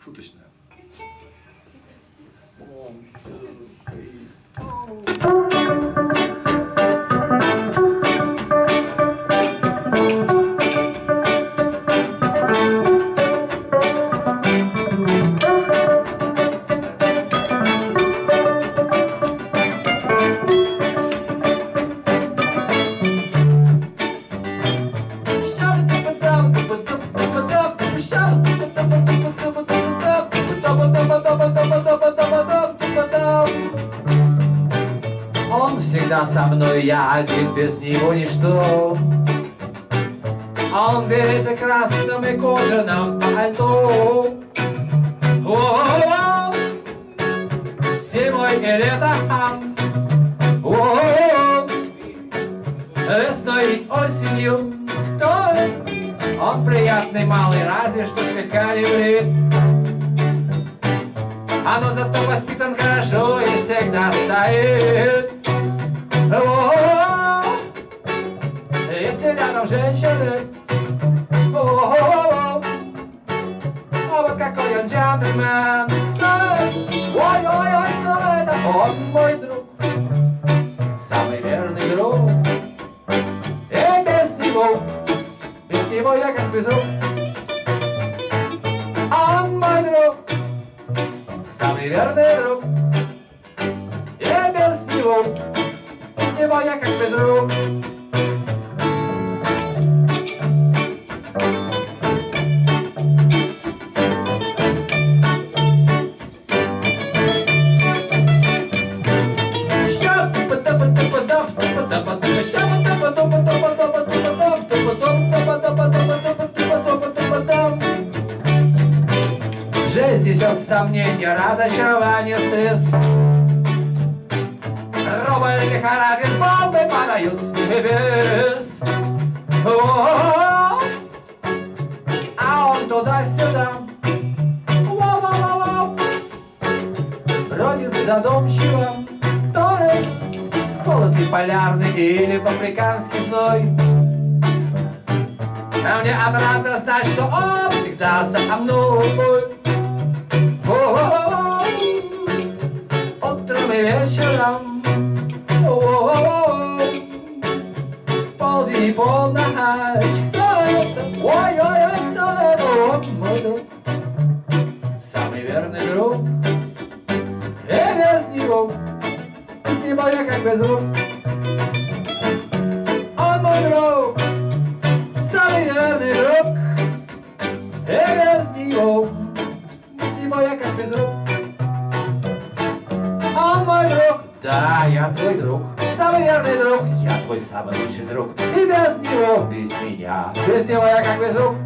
ふっとしない。Он всегда со мной, я один без него ничто. Он весь в красном и кожаном пальто. Зимой и летом. Весной и осенью. Он приятный малый, разве что слегка левит. А но зато воспитан хорошо и всегда стоит. О-о-о! Если рядом женщины, о-о-о! А вот какой он джентльмен. Ой-ой-ой, кто это? Он мой друг, самый верный друг. И без него, без него я как без рук. Мой друг, самый верный друг. И без него, без него я как без рук. Несет сомнения, разочарование, стресс. Рубль лихорадит, бомбы падают с небес. А он туда-сюда. Бродит задумчиво. Это? Холод и полярный или африканский зной. А мне отрадно знать, что он всегда за мной. Без него я как без рук. Он мой друг, самый верный друг. И без него, без него я как без рук. Он мой друг, да, я твой друг. Самый верный друг, я твой самый лучший друг. И без него, без меня, без него я как без рук.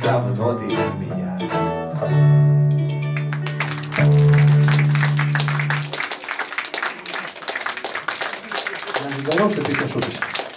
Давно ты без меня. Она не